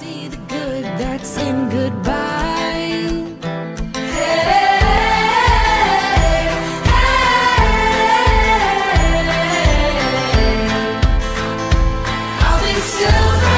See the good that's in goodbye. Hey, hey, I'll be silver.